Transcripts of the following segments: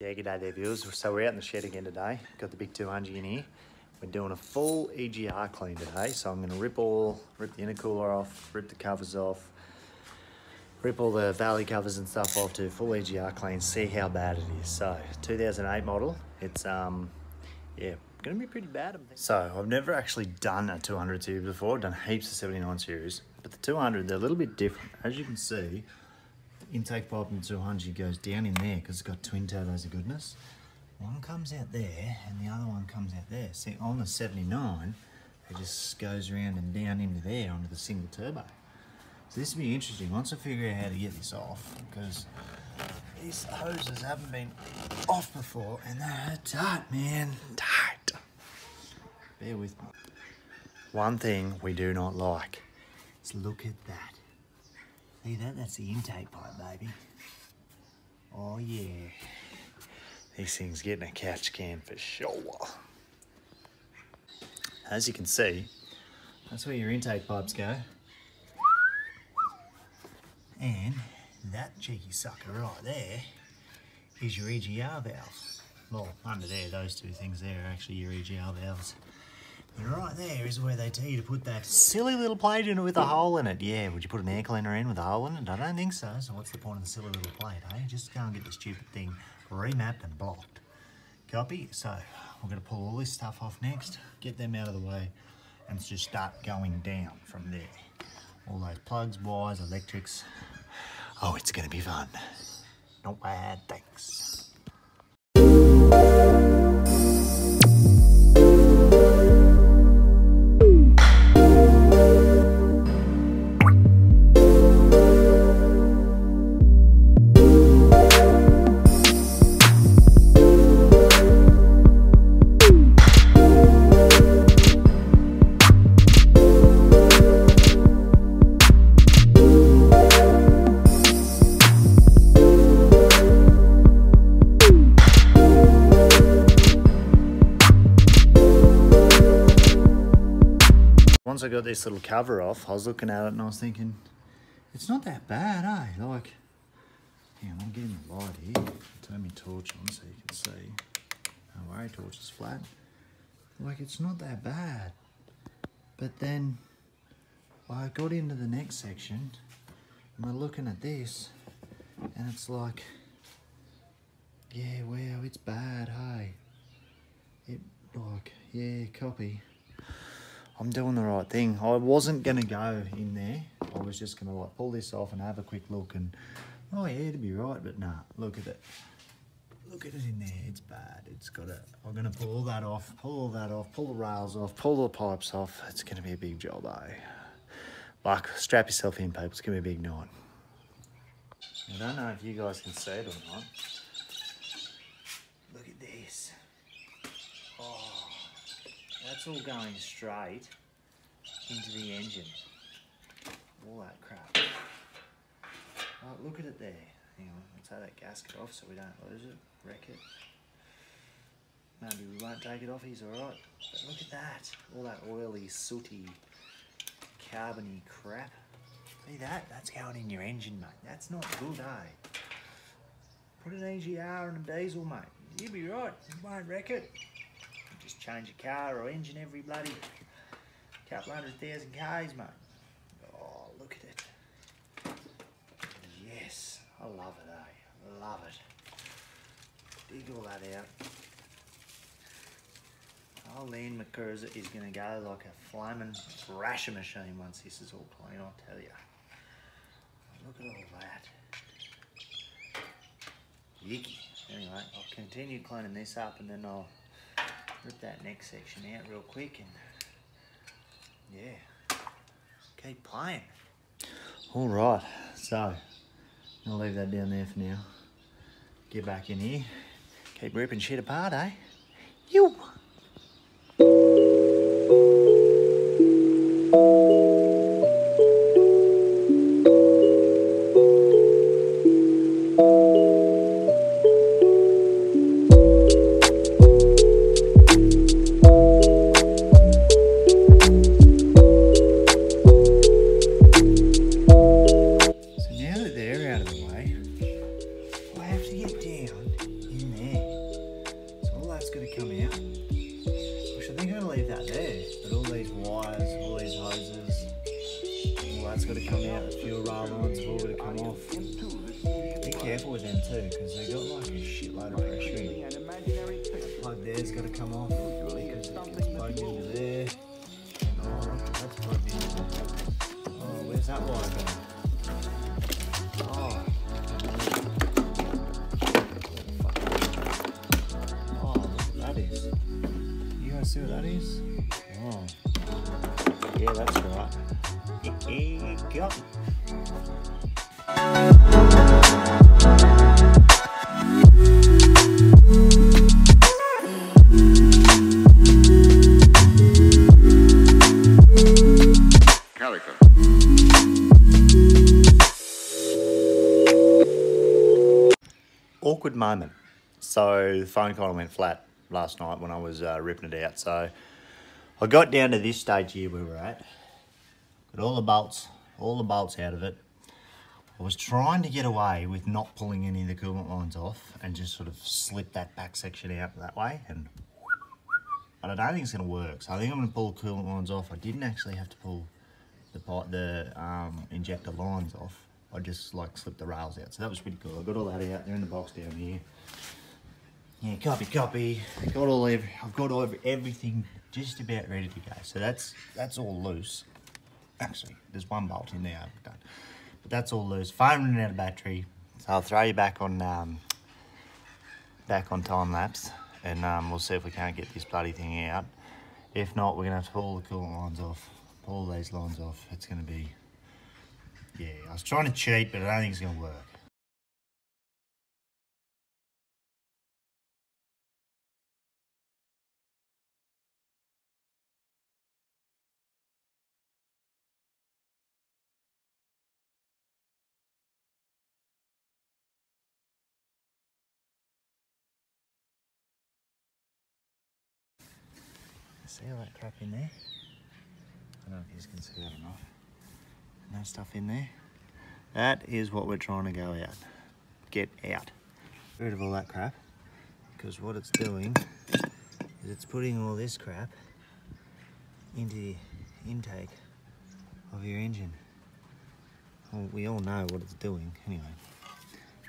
Yeah, good day there viewers. So we're out in the shed again today. Got the big 200 in here. We're doing a full EGR clean today. So I'm gonna rip all, rip the intercooler off, rip the covers off, rip all the valley covers and stuff off to full EGR clean, see how bad it is. So 2008 model, it's um, yeah, gonna be pretty bad. I'm thinking. So I've never actually done a 200 series before. I've done heaps of 79 series, but the 200, they're a little bit different. As you can see, intake pipe the 200 goes down in there because it's got twin turbos of goodness. One comes out there and the other one comes out there. See, on the 79, it just goes around and down into there onto the single turbo. So this will be interesting once I figure out how to get this off because these hoses haven't been off before and they're tight, man, tight. Bear with me. One thing we do not like is look at that. See that? That's the intake pipe, baby. Oh yeah. These things getting a catch can for sure. As you can see, that's where your intake pipes go. And that cheeky sucker right there is your EGR valve. Well, under there, those two things there are actually your EGR valves. And right there is where they tell you to put that silly little plate in it with a hole in it. Yeah, would you put an air cleaner in with a hole in it? I don't think so. So what's the point of the silly little plate, eh? Just go and get the stupid thing remapped and blocked. Copy? So we're going to pull all this stuff off next, get them out of the way, and just start going down from there. All those plugs, wires, electrics. Oh, it's going to be fun. Not bad, thanks. I got this little cover off, I was looking at it and I was thinking, it's not that bad, eh? Like, yeah, I'm getting the light here. Turn my torch on so you can see. Don't worry, torch is flat. Like, it's not that bad. But then I got into the next section and we're looking at this and it's like, yeah, wow, it's bad, hey. It, like, yeah, copy. I'm doing the right thing. I wasn't gonna go in there. I was just gonna like pull this off and have a quick look and oh yeah, it'd be right, but nah, look at it. Look at it in there, it's bad. It's got it. I'm gonna pull all that off, pull all that off, pull the rails off, pull the pipes off. It's gonna be a big job, eh? Like, strap yourself in, people. It's gonna be a big night. I don't know if you guys can see it or not. Look at this. Oh. That's all going straight into the engine. All that crap. Oh, look at it there. Hang on, let's take that gasket off so we don't lose it, wreck it. Maybe we won't take it off, he's alright. But look at that. All that oily, sooty, carbony crap. See that? That's going in your engine, mate. That's not good, eh? Put an EGR and a diesel, mate. You'll be right. You won't wreck it just change a car or engine every bloody couple hundred thousand k's, mate. Oh, look at it. Yes, I love it, eh? Love it. Dig all that out. Old Ian McCurza is going to go like a flaming rasher machine once this is all clean, I'll tell you. Look at all that. Yicky. Anyway, I'll continue cleaning this up and then I'll rip that next section out real quick and yeah, keep playing. All right, so I'll leave that down there for now. Get back in here, keep ripping shit apart, eh? You. Be careful with them too, because they got like a shitload of pressure in. That plug there's got to come off because it gets plugged into there. Oh, that's plugged. Oh, where's that wire going? Oh. Oh, look what that is. You guys see what that is? Oh. Yeah, that's right. Got it. Awkward moment. So the phone kind of went flat last night when I was uh, ripping it out. So I got down to this stage here where we're at. Got all the bolts, all the bolts out of it. I was trying to get away with not pulling any of the coolant lines off and just sort of slip that back section out that way and but I don't think it's going to work. So I think I'm going to pull coolant lines off. I didn't actually have to pull the pipe, the um, injector lines off. I just like slipped the rails out. So that was pretty cool. I got all that out. They're in the box down here. Yeah, copy, copy. Got all every, I've got all every, everything just about ready to go. So that's that's all loose. Actually, there's one bolt in there I've done, but that's all loose. Phone running out of battery, so I'll throw you back on um, back on time lapse, and um, we'll see if we can't get this bloody thing out. If not, we're gonna have to pull the coolant lines off, pull these lines off. It's gonna be, yeah. I was trying to cheat, but I don't think it's gonna work. That crap in there? I don't know if you can see that or not. No stuff in there. That is what we're trying to go out. Get out. Get rid of all that crap. Because what it's doing is it's putting all this crap into the intake of your engine. Well, we all know what it's doing anyway.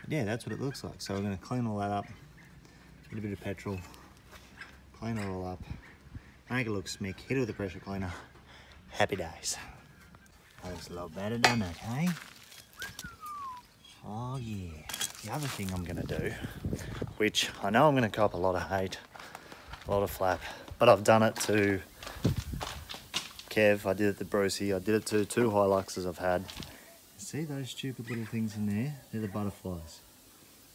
But yeah, that's what it looks like. So we're going to clean all that up. A bit of petrol. Clean it all up. Make look smick. Hit it with a pressure cleaner. Happy days. That's a lot better, doesn't it, hey? Oh yeah. The other thing I'm gonna do, which I know I'm gonna cop a lot of hate, a lot of flap, but I've done it to Kev, I did it to Brucey, I did it to two Hiluxes I've had. See those stupid little things in there? They're the butterflies.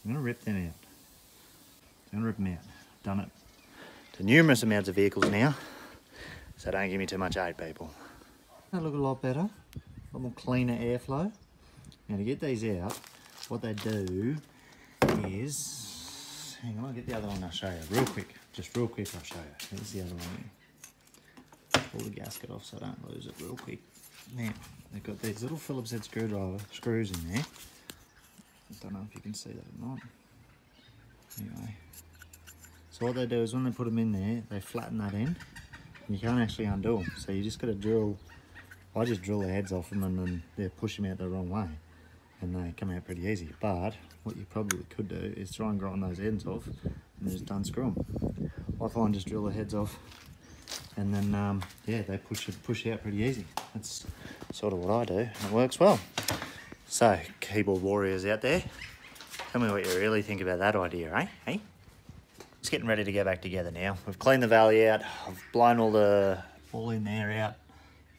I'm gonna rip them out. I'm gonna rip them out. Done it to numerous amounts of vehicles now. So don't give me too much hate, people. They look a lot better, a lot more cleaner airflow. Now to get these out, what they do is, hang on, I'll get the other one I'll show you real quick. Just real quick I'll show you. Here's the other one. Pull the gasket off so I don't lose it real quick. Now, they've got these little Phillips head screwdriver screws in there. I don't know if you can see that or not. Anyway, so what they do is when they put them in there, they flatten that end. And you can't actually undo them. So you just got to drill. I just drill the heads off them and then they push them out the wrong way. And they come out pretty easy. But what you probably could do is try and grind those ends off and just unscrew them. I find just drill the heads off and then um, yeah, they push push out pretty easy. That's sort of what I do. and It works well. So keyboard warriors out there, tell me what you really think about that idea, eh? Hey? Getting ready to go back together now. We've cleaned the valley out. I've blown all the all in there out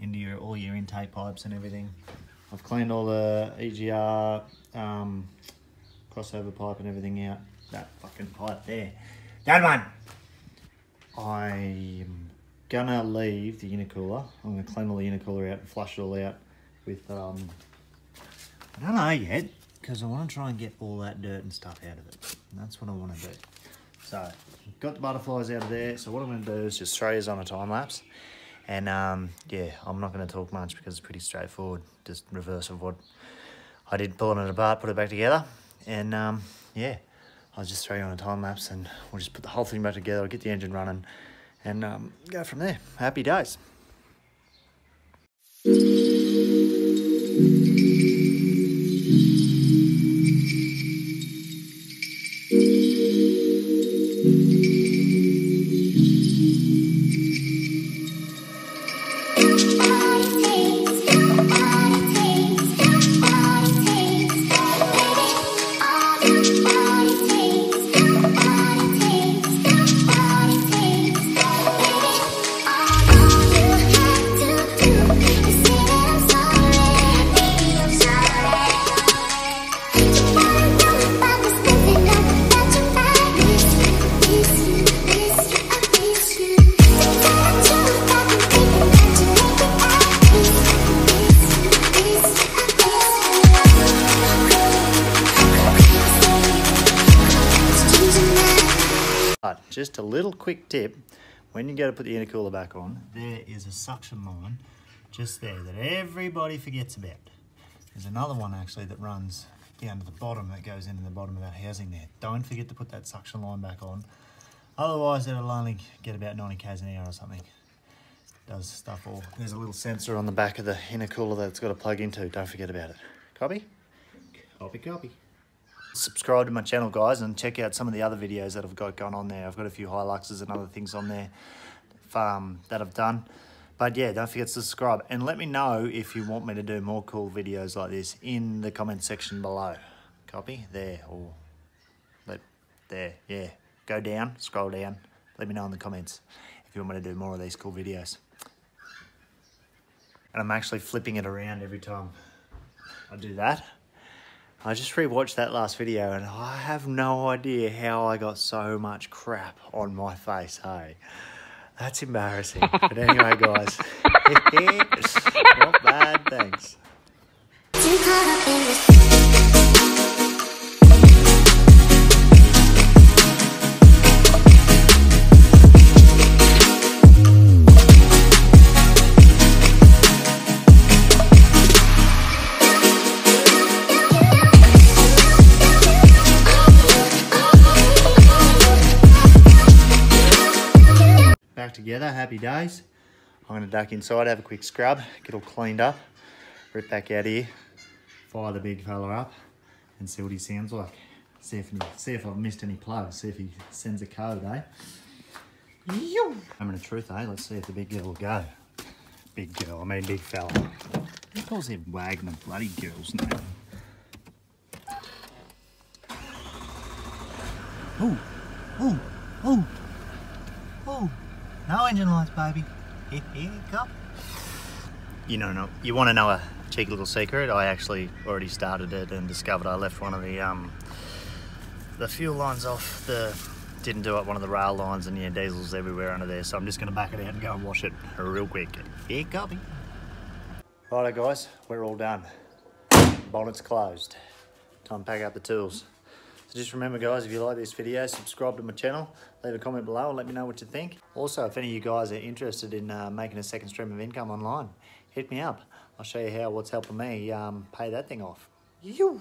into your all your intake pipes and everything. I've cleaned all the EGR um, crossover pipe and everything out. That fucking pipe there. That one. I'm gonna leave the intercooler. I'm gonna clean all the intercooler out and flush it all out with um, I don't know yet because I want to try and get all that dirt and stuff out of it. And that's what I want to do. So, got the butterflies out of there. So what I'm going to do is just throw yours on a time lapse. And um, yeah, I'm not going to talk much because it's pretty straightforward. Just reverse of what I did pulling it apart, put it back together. And um, yeah, I'll just throw you on a time lapse and we'll just put the whole thing back together, get the engine running and um, go from there. Happy days. Just a little quick tip, when you go to put the intercooler back on, there is a suction line just there that everybody forgets about. There's another one actually that runs down to the bottom that goes into the bottom of that housing there. Don't forget to put that suction line back on. Otherwise it'll only get about 90 k's an hour or something. Does stuff all. There's a little sensor on the back of the intercooler that it's got to plug into. Don't forget about it. Copy? Copy, copy. Subscribe to my channel, guys, and check out some of the other videos that I've got going on there. I've got a few Hiluxes and other things on there um, that I've done. But yeah, don't forget to subscribe and let me know if you want me to do more cool videos like this in the comment section below. Copy? There, or let, there, yeah. Go down, scroll down, let me know in the comments if you want me to do more of these cool videos. And I'm actually flipping it around every time I do that. I just rewatched that last video and I have no idea how I got so much crap on my face, hey? That's embarrassing. But anyway, guys, not bad, thanks. Back together, happy days. I'm gonna duck inside, have a quick scrub, get all cleaned up, rip back out here, fire the big fella up, and see what he sounds like. See if, see if I've missed any plugs, see if he sends a code, eh? I'm in the truth, eh? Let's see if the big girl will go. Big girl, I mean big fella. Who calls him Wagner bloody girl's name? Oh, oh, oh, oh. No engine lights, baby. Here, here come. You know, no, you want to know a cheeky little secret? I actually already started it and discovered I left one of the um, the fuel lines off. The didn't do it one of the rail lines, and yeah, diesel's everywhere under there. So I'm just going to back it out and go and wash it real quick. Here, copy. Righto, guys, we're all done. Bonnet's closed. Time to pack up the tools. Just remember guys, if you like this video, subscribe to my channel, leave a comment below and let me know what you think. Also, if any of you guys are interested in uh, making a second stream of income online, hit me up. I'll show you how what's helping me um, pay that thing off. You.